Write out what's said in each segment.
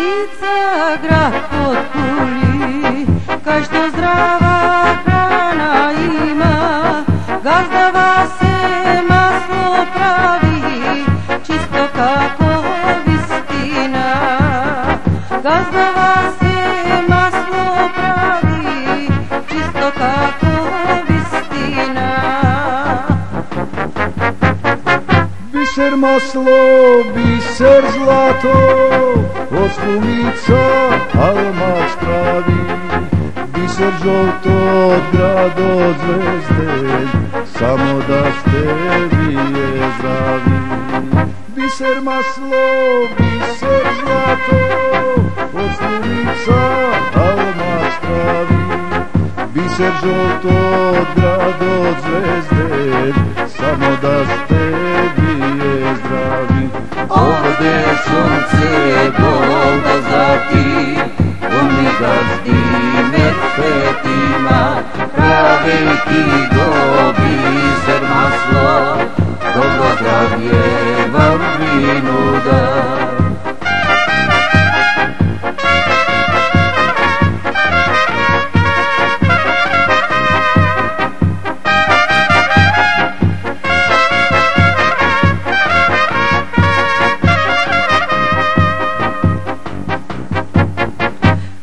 Milica grah pod kuli, kaj što zdrava hrana ima, gazdava se maslo pravi, čisto kako vistina. Gazdava se maslo pravi, čisto kako vistina. Biser maslo, biser zlato, od slumica almac pravi. Biser žolto od grad od zvezde, samo da ste vi je zdravi. Biser maslo, biser zlato, od slumica almac pravi. Biser žolto od grad od zvezde, samo da ste vi je zdravi. Ovdje sunce принуда.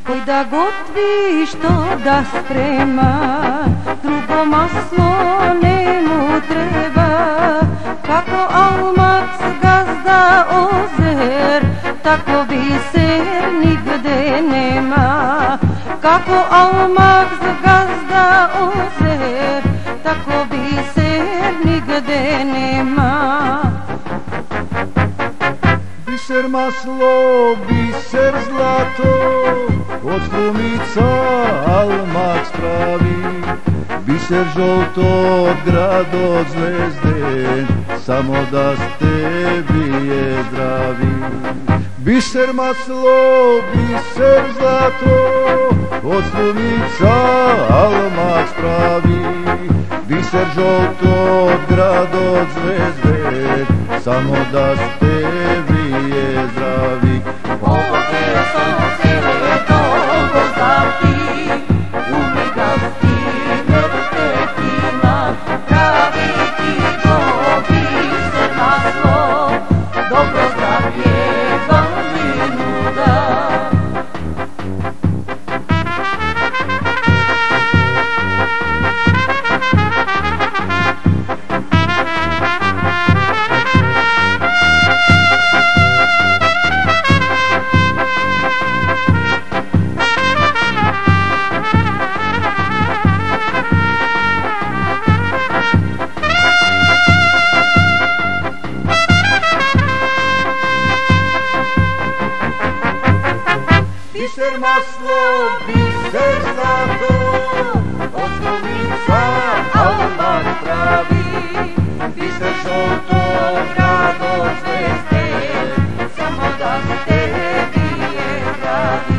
Кој да готви, што да спрема, друго масло не tako biser nigde nema. Kako almac gazda ozer, tako biser nigde nema. Biser maslo, biser zlato, od slumica almac pravi. Biser žolto grad od zvezde, samo da ste vi je zdravi. Biser maslo, biser zlato, od slumica almac pravi. Biser žolto grad od zvezde, samo da ste Ser maslo, bizler zato, osnovica alma pravi. Bizler žolto, grado zvezde, samo da se tebi pravi.